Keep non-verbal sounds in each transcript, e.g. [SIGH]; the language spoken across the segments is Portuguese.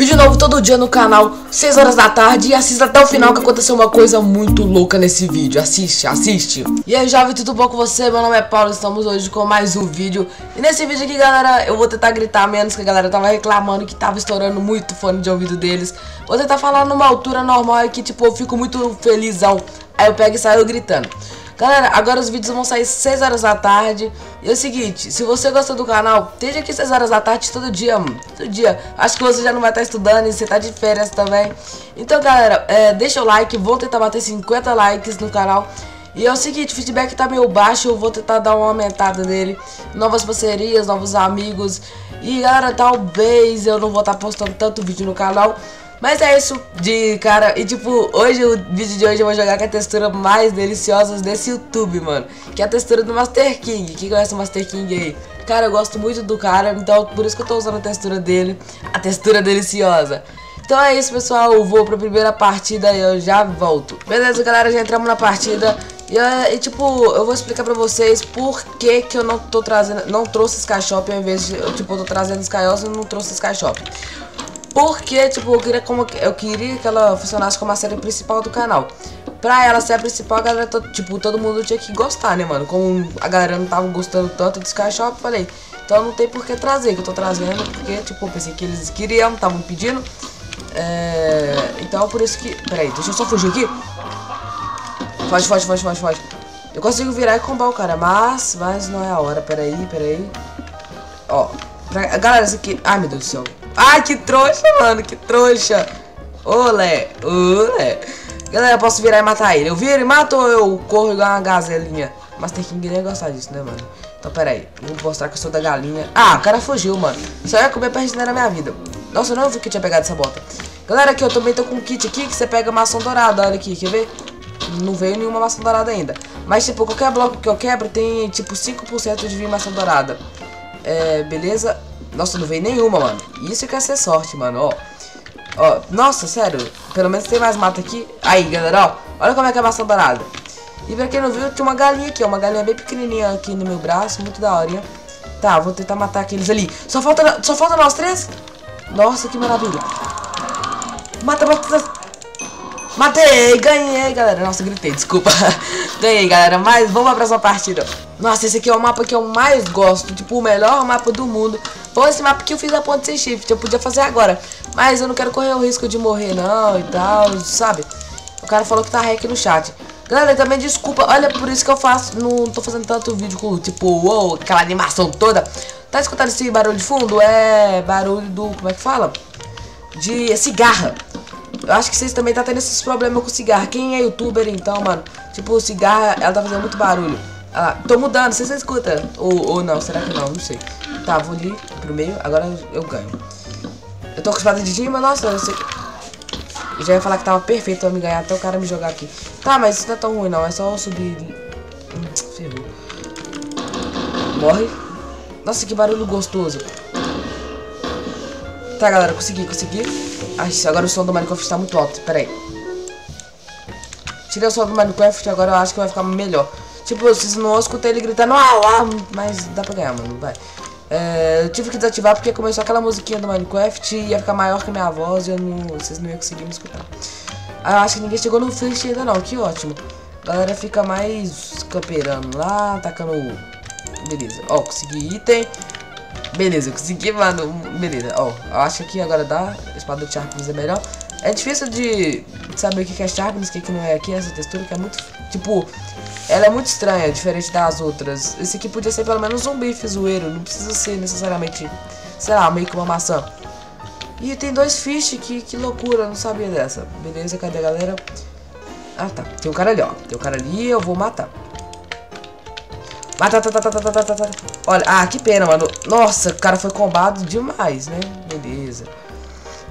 Vídeo novo todo dia no canal, 6 horas da tarde E assista até o final que aconteceu uma coisa muito louca nesse vídeo. Assiste, assiste. E aí jovem, tudo bom com você? Meu nome é Paulo, estamos hoje com mais um vídeo. E nesse vídeo aqui galera, eu vou tentar gritar menos Que a galera tava reclamando que tava estourando muito fone de ouvido deles. Vou tentar falar numa altura normal e que tipo, eu fico muito felizão. Aí eu pego e saio gritando Galera, agora os vídeos vão sair 6 horas da tarde. E é o seguinte, se você gostou do canal, esteja aqui 6 horas da tarde todo dia. Todo dia. Acho que você já não vai estar estudando e você tá de férias também. Então, galera, é, deixa o like. Vou tentar bater 50 likes no canal. E é o seguinte, o feedback tá meio baixo, eu vou tentar dar uma aumentada nele. Novas parcerias, novos amigos. E galera, talvez eu não vou estar postando tanto vídeo no canal. Mas é isso de cara. E tipo, hoje o vídeo de hoje eu vou jogar com a textura mais deliciosa desse YouTube, mano. Que é a textura do Master King. Quem conhece o Master King aí? Cara, eu gosto muito do cara, então por isso que eu tô usando a textura dele. A textura deliciosa. Então é isso, pessoal. Eu vou pra primeira partida e eu já volto. Beleza, galera, já entramos na partida. E, e, tipo, eu vou explicar pra vocês por que que eu não tô trazendo, não trouxe Sky Shop ao invés de, tipo, eu tô trazendo Sky e não trouxe Sky Shop. Porque, tipo, eu queria, como, eu queria que ela funcionasse como a série principal do canal. Pra ela ser a principal, a galera, tipo, todo mundo tinha que gostar, né, mano? Como a galera não tava gostando tanto de Sky Shop, eu falei, então não tem por que trazer, que eu tô trazendo, porque, tipo, eu pensei que eles queriam, estavam pedindo. É... Então, por isso que... Peraí, deixa eu só fugir aqui. Foge, foge, foge, foge, foge. Eu consigo virar e combar o cara, mas... Mas não é a hora, peraí, peraí. Ó, pra... galera, isso aqui... Ai, meu Deus do céu. Ai, que trouxa, mano, que trouxa. Olé, olé. Galera, eu posso virar e matar ele. Eu viro e mato ou eu corro igual uma gazelinha? Master King nem ia gostar disso, né, mano? Então, pera aí. Vou mostrar que eu sou da galinha. Ah, o cara fugiu, mano. Só ia comer pra regenerar minha vida. Nossa, eu não vi que tinha pegado essa bota. Galera, aqui eu também tô com um kit aqui que você pega maçã dourada. Olha aqui, quer ver? Não veio nenhuma maçã dourada ainda. Mas, tipo, qualquer bloco que eu quebro tem, tipo, 5% de vir maçã dourada. É, beleza? Nossa, não veio nenhuma, mano. Isso que é ser sorte, mano, ó. Ó, nossa, sério. Pelo menos tem mais mata aqui. Aí, galera, ó. Olha como é que é a maçã dourada. E pra quem não viu, tinha uma galinha aqui, ó. Uma galinha bem pequenininha aqui no meu braço. Muito da hora, Tá, vou tentar matar aqueles ali. Só falta, só falta nós três? Nossa, que maravilha. Mata, mata. Matei, ganhei, galera. Nossa, gritei, desculpa. [LAUGHS] ganhei, galera. Mas vamos pra próxima partida. Nossa, esse aqui é o mapa que eu mais gosto. Tipo, o melhor mapa do mundo. Esse mapa que eu fiz a ponte sem shift. Eu podia fazer agora. Mas eu não quero correr o risco de morrer, não. E tal, sabe? O cara falou que tá hack no chat. Galera, também desculpa. Olha, por isso que eu faço. Não tô fazendo tanto vídeo com, tipo, uou, aquela animação toda. Tá escutando esse barulho de fundo? É barulho do. Como é que fala? De cigarra. Eu acho que vocês também tá tendo esses problemas com cigarro. Quem é youtuber então, mano? Tipo, cigarra, ela tá fazendo muito barulho. Ah, tô mudando, se você escuta. Ou, ou não, será que não? Não sei. Tá, vou ali pro meio, agora eu ganho. Eu tô com espada de mas nossa, eu sei. Eu já ia falar que tava perfeito pra me ganhar até o cara me jogar aqui. Tá, mas isso não é tão ruim não, é só subir. Hum, ferrou. Morre. Nossa, que barulho gostoso. Tá, galera, consegui, consegui. Ai, agora o som do Minecraft está muito alto. Pera aí. Tirei o som do Minecraft, agora eu acho que vai ficar melhor. Tipo, vocês não escutam ele gritando, ah, lá, mas dá pra ganhar, mano, vai. É, eu tive que desativar porque começou aquela musiquinha do Minecraft e ia ficar maior que a minha voz e eu não, vocês não iam conseguir me escutar. Ah, acho que ninguém chegou no finish ainda não, que ótimo. A galera fica mais camperando lá, atacando... Beleza, ó, consegui item. Beleza, consegui, mano. Beleza, ó. Acho que agora dá. Espada do Sharpness é melhor. É difícil de saber o que é Sharpness, o que não é aqui. Essa textura que é muito. Tipo, ela é muito estranha, diferente das outras. Esse aqui podia ser pelo menos um bife zoeiro. Não precisa ser necessariamente, sei lá, meio que uma maçã. E tem dois fish, que, que loucura, não sabia dessa. Beleza, cadê a galera? Ah, tá. Tem um cara ali, ó. Tem um cara ali, eu vou matar. Mata, tá, tá, tá, tá, tá, tá, tá. Olha, ah, que pena, mano. Nossa, o cara foi combado demais, né? Beleza.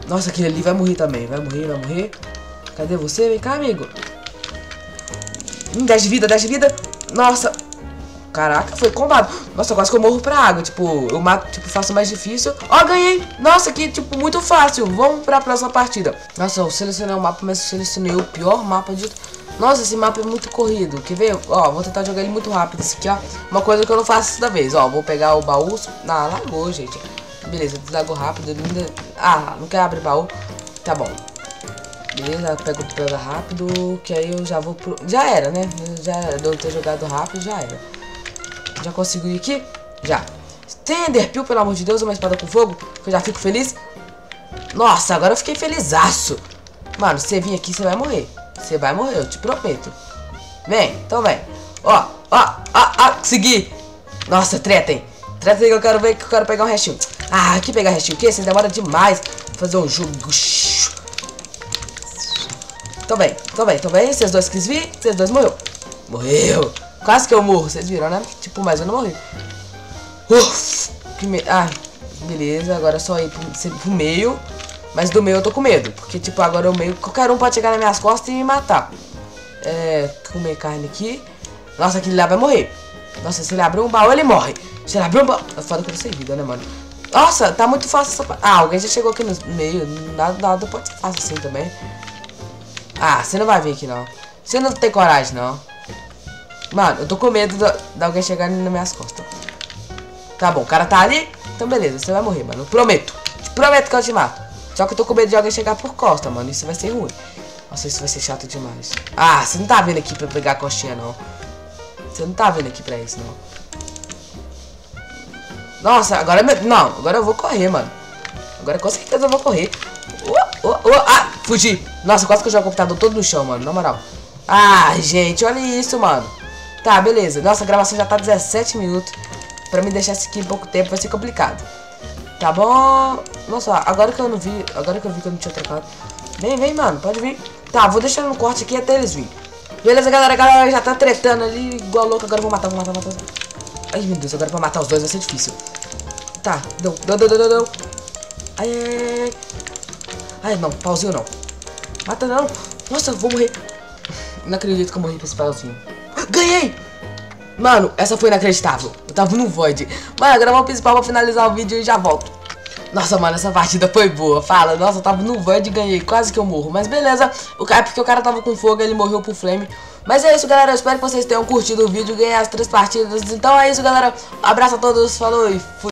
Nossa, aquele ali vai morrer também. Vai morrer, vai morrer. Cadê você? Vem cá, amigo. Hum, 10 de vida, 10 de vida. Nossa. Caraca, foi combado. Nossa, quase que eu morro pra água. Tipo, eu mato, tipo, faço mais difícil. Ó, ganhei. Nossa, que, tipo, muito fácil. Vamos pra próxima partida. Nossa, eu selecionei o mapa, mas eu selecionei o pior mapa de... Nossa, esse mapa é muito corrido. Quer ver? Ó, vou tentar jogar ele muito rápido. Esse aqui, ó. Uma coisa que eu não faço da vez. Ó, vou pegar o baú. Na, largou, gente. Beleza, deslagou rápido. Ainda... Ah, não quer abrir baú. Tá bom. Beleza, pego pega rápido. Que aí eu já vou pro. Já era, né? Já deu ter jogado rápido, já era. Já consigo ir aqui? Já. Tem Enderpeel, pelo amor de Deus, uma espada com fogo? Que eu já fico feliz. Nossa, agora eu fiquei felizaço. Mano, você vir aqui, você vai morrer. Você vai morrer, eu te prometo. Vem, então vem. Ó, ó, ó, ó, consegui. Nossa, tretem. Tretem que eu quero ver, que eu quero pegar um restinho. Ah, aqui pegar restinho, o que? Você demora demais fazer um jogo. Tô bem, tô bem, tô bem. Vocês dois quis vir, vocês dois morreu. Morreu. Quase que eu morro, vocês viram, né? Tipo, mas eu não morri. Uf, que me... Ah, beleza, agora é só ir pro, pro meio. Mas do meio eu tô com medo. Porque, tipo, agora o meio. Qualquer um pode chegar nas minhas costas e me matar. É. Comer carne aqui. Nossa, aquele lá vai morrer. Nossa, se ele abrir um baú, ele morre. Se ele abrir um baú. É foda que eu não sei vida, né, mano? Nossa, tá muito fácil essa. Ah, alguém já chegou aqui no meio. Nada, nada pode ser fácil assim também. Ah, você não vai vir aqui não. Você não tem coragem não. Mano, eu tô com medo de, alguém chegar nas minhas costas. Tá bom, o cara tá ali. Então beleza, você vai morrer, mano. prometo. Prometo que eu te mato. Só que eu tô com medo de alguém chegar por costa, mano. Isso vai ser ruim. Nossa, isso vai ser chato demais. Ah, você não tá vindo aqui pra pegar a coxinha, não. Você não tá vindo aqui pra isso, não. Nossa, agora... Não, agora eu vou correr, mano. Agora com certeza eu vou correr. Uh, uh, uh, ah, fugi. Nossa, quase que eu jogo o computador todo no chão, mano. Na moral. Ah, gente, olha isso, mano. Tá, beleza. Nossa, a gravação já tá 17 minutos. Pra me deixar isso aqui em pouco tempo vai ser complicado. Tá bom? Nossa, agora que eu não vi. Agora que eu vi que eu não tinha trocado. Vem, vem, mano. Pode vir. Tá, vou deixar no corte aqui até eles virem. Beleza, galera. A galera já tá tretando ali igual louco. Agora eu vou matar, vou matar, vou matar. Ai, meu Deus. Agora pra matar os dois vai ser difícil. Tá, deu, deu, deu, deu, deu. Ai, ai, ai. Ai, não. Pauzinho não. Mata não. Nossa, vou morrer. Não acredito que eu morri pra esse pauzinho. Ganhei! Mano, essa foi inacreditável. Eu tava no void. Mano, gravar o principal pra finalizar o vídeo e já volto. Nossa, mano, essa partida foi boa. Fala, nossa, eu tava no void e ganhei. Quase que eu morro. Mas beleza. O cara, porque o cara tava com fogo, ele morreu pro flame. Mas é isso, galera. Eu espero que vocês tenham curtido o vídeo. Ganhei as três partidas. Então é isso, galera. Um abraço a todos. Falou e fui.